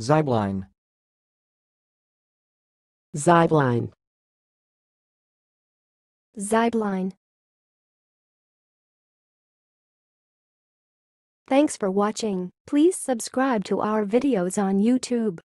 Zibline. Zibline. Zibline. Thanks for watching. Please subscribe to our videos on YouTube.